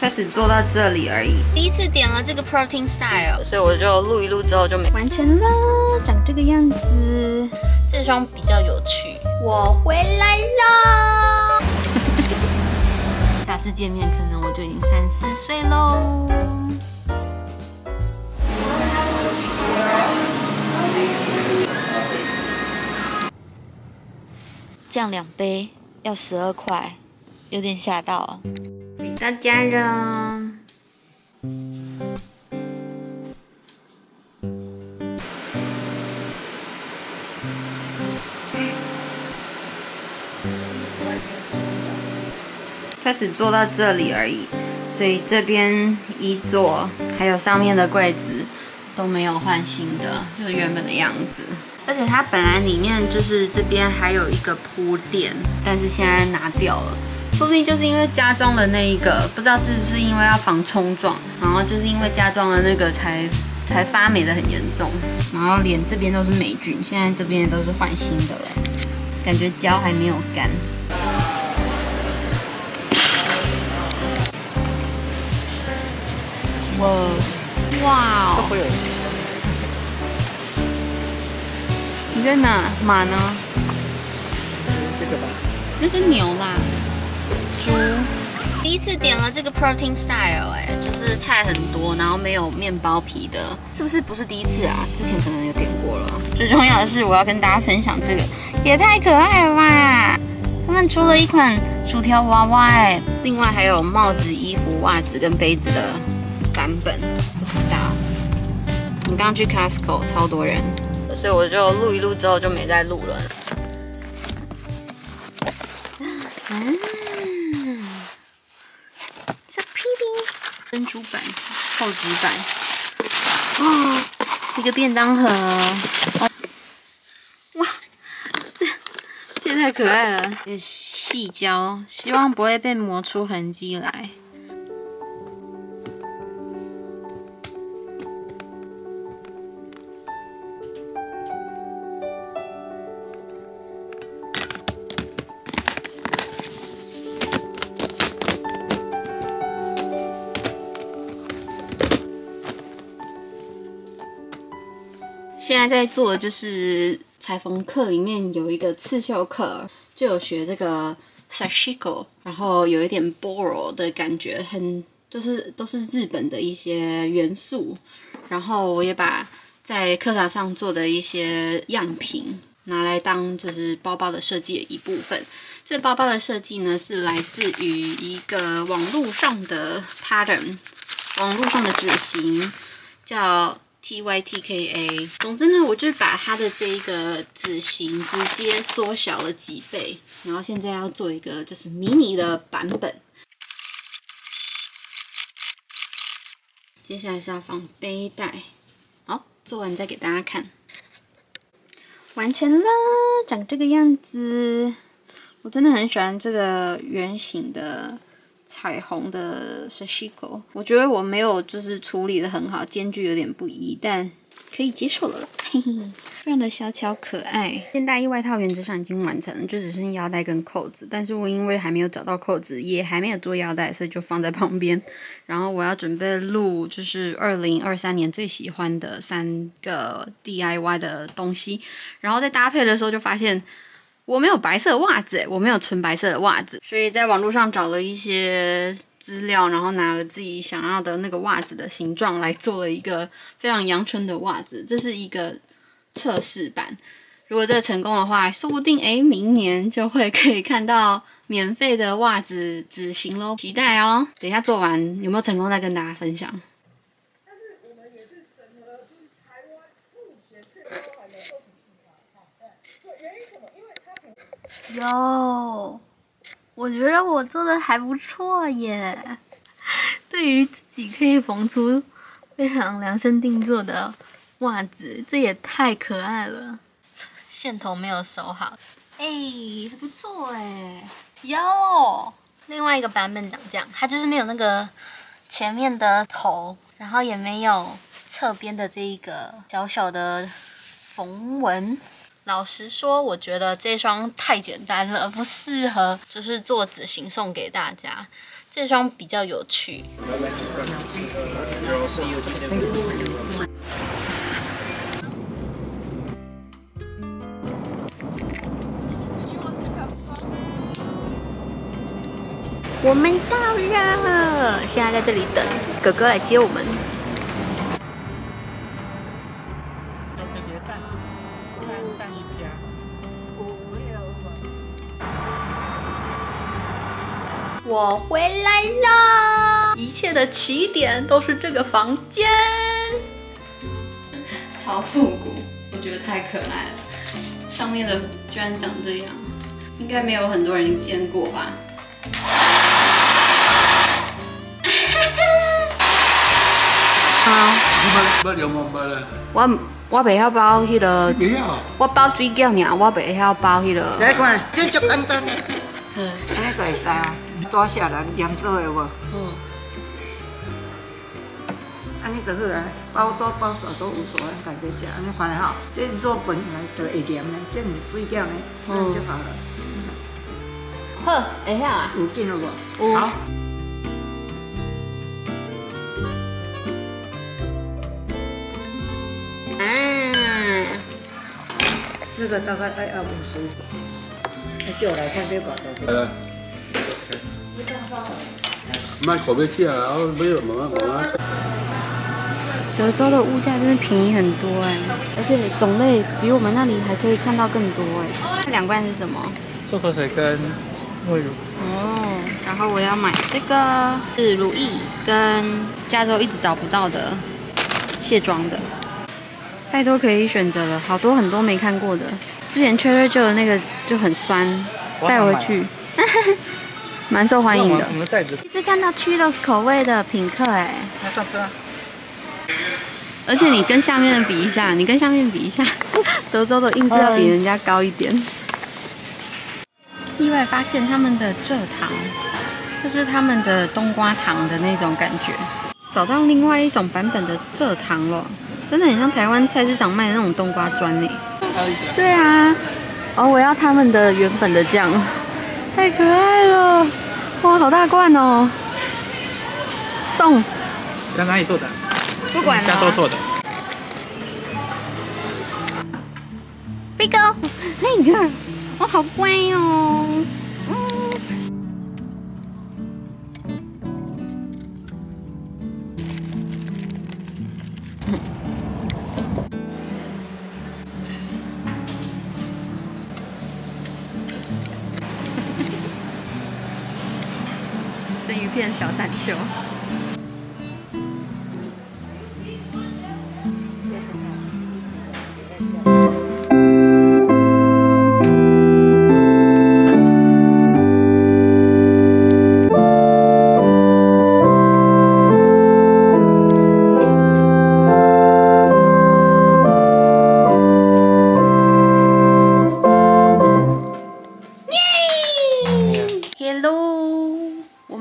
它只做到这里而已。第一次点了这个 protein style，所以我就录一录之后就没完成了，长这个样子。这双比较有趣。我回来啦。下次见面可能我就已经三四岁喽。酱两杯要十二块，有点吓到。大家了。它只做到这里而已，所以这边衣座还有上面的柜子都没有换新的，就是原本的样子。而且它本来里面就是这边还有一个铺垫，但是现在拿掉了，说不定就是因为加装了那一个，不知道是不是因为要防冲撞，然后就是因为加装了那个才才发霉的很严重，然后连这边都是霉菌，现在这边都是换新的了，感觉胶还没有干。哇哇会有你在哪？马呢？这个吧？那是牛啦，猪。第一次点了这个 protein style，哎，就是菜很多，然后没有面包皮的，是不是不是第一次啊？之前可能有点过了。最重要的是，我要跟大家分享这个，也太可爱了吧！他们出了一款薯条娃娃，哎，另外还有帽子、衣服、袜子跟杯子的版本，很大。我们刚刚去 Costco，超多人。所以我就录一录之后就没再录了。嗯，珍珠版、厚纸板，哦，一个便当盒，哇，这这太可爱了，细胶，希望不会被磨出痕迹来。现在在做的就是裁缝课里面有一个刺绣课，就有学这个 sashiko，然后有一点 boro 的感觉，很就是都是日本的一些元素。然后我也把在课堂上做的一些样品拿来当就是包包的设计的一部分。这包包的设计呢是来自于一个网络上的 pattern，网络上的纸型叫。T Y T K A，总之呢，我就把它的这一个纸型直接缩小了几倍，然后现在要做一个就是迷你的版本。接下来是要放背带，好，做完再给大家看。完成了，长这个样子。我真的很喜欢这个圆形的。彩虹的 sashiko，我觉得我没有就是处理的很好，间距有点不一，但可以接受了，嘿嘿，非常的小巧可爱。现大衣外套原则上已经完成了，就只剩腰带跟扣子，但是我因为还没有找到扣子，也还没有做腰带，所以就放在旁边。然后我要准备录就是二零二三年最喜欢的三个 DIY 的东西，然后在搭配的时候就发现。我没有白色袜子，我没有纯白色的袜子，所以在网络上找了一些资料，然后拿了自己想要的那个袜子的形状来做了一个非常阳春的袜子。这是一个测试版，如果这成功的话，说不定哎，明年就会可以看到免费的袜子纸型喽，期待哦！等一下做完有没有成功再跟大家分享。有，我觉得我做的还不错耶。对于自己可以缝出非常量身定做的袜子，这也太可爱了。线头没有收好，哎，不错哎。有，另外一个版本长这样，它就是没有那个前面的头，然后也没有侧边的这一个小小的缝纹。老实说，我觉得这双太简单了，不适合就是做纸型送给大家。这双比较有趣。我们到了，现在在这里等哥哥来接我们。我回来啦，一切的起点都是这个房间，超复古，我觉得太可爱了。上面的居然长这样，应该没有很多人见过吧？好，捌了吗？捌啦，我我袂晓包迄、个，袂晓。我包水饺尔，我袂晓包迄、个。来看，这足简单的，安尼就会使啊，抓下来盐做的有无？嗯，安尼就好啊，包多包少都无所谓，家己食，安尼看吼，这做本来就会黏的，这毋是水饺呢，这样就好了。好，会晓啊。有劲了无？有好，啊，这个大概爱二五十，那叫来看这个多少？卖口碑器啊，然后没有问啊问啊。德州的物价真的便宜很多哎，而且种类比我们那里还可以看到更多哎。这两罐是什么？漱口水跟沐浴乳。哦，然后我要买这个是如意跟加州一直找不到的卸妆的，太多可以选择了，好多很多没看过的。之前 Trader Joe 的那个就很酸，带回去，蛮受欢迎的那我们我。们的袋子，第一次看到 Cheetos 口味的品客哎，那上车啊。而且你跟下面的比一下，你跟下面比一下，德州的硬是要比人家高一点。意外发现他们的蔗糖，就是他们的冬瓜糖的那种感觉。找到另外一种版本的蔗糖了，真的很像台湾菜市场卖的那种冬瓜砖呢。对啊，哦，我要他们的原本的酱，太可爱了，哇，好大罐哦，送，在哪里做的？不管了。加州做的。Big 哥，那个，我好乖哦。嗯。片小闪秀。Hello，我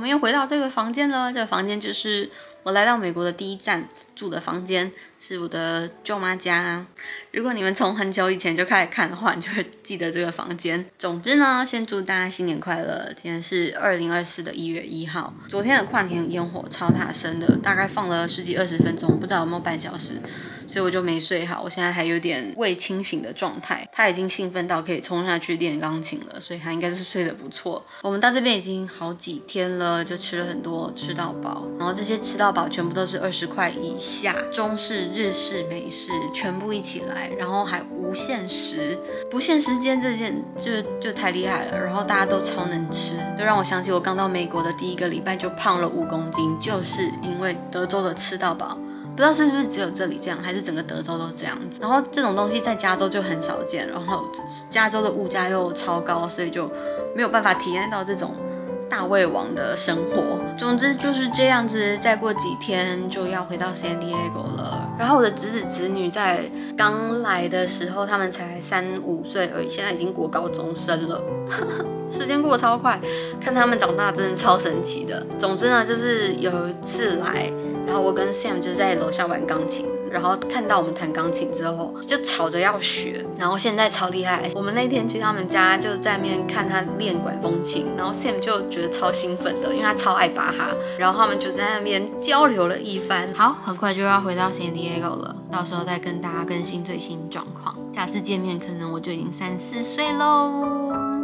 们又回到这个房间了。这个房间就是我来到美国的第一站住的房间，是我的舅妈家。如果你们从很久以前就开始看的话，你就会记得这个房间。总之呢，先祝大家新年快乐！今天是二零二四的一月一号。昨天的跨年烟火超大声的，大概放了十几二十分钟，不知道有没有半小时，所以我就没睡好。我现在还有点未清醒的状态。他已经兴奋到可以冲下去练钢琴了，所以他应该是睡得不错。我们到这边已经好几天了，就吃了很多，吃到饱。然后这些吃到饱全部都是二十块以下，中式、日式、美式全部一起来，然后还无限时，不限时间这件就就太厉害了。然后大家都超能吃，就让我想起我刚到美国的第一个礼拜就胖了五公斤，就是因为德州的吃到饱。不知道是不是只有这里这样，还是整个德州都这样子。然后这种东西在加州就很少见，然后加州的物价又超高，所以就没有办法体验到这种大胃王的生活。总之就是这样子，再过几天就要回到 San Diego 了。然后我的侄子侄女在刚来的时候，他们才三五岁而已，现在已经国高中生了。时间过得超快，看他们长大真的超神奇的。总之呢，就是有一次来，然后我跟 Sam 就在楼下玩钢琴，然后看到我们弹钢琴之后，就吵着要学，然后现在超厉害。我们那天去他们家，就在那边看他练管风琴，然后 Sam 就觉得超兴奋的，因为他超爱巴哈，然后他们就在那边交流了一番。好，很快就要回到 San Diego 了，到时候再跟大家更新最新状况。下次见面可能我就已经三四岁喽。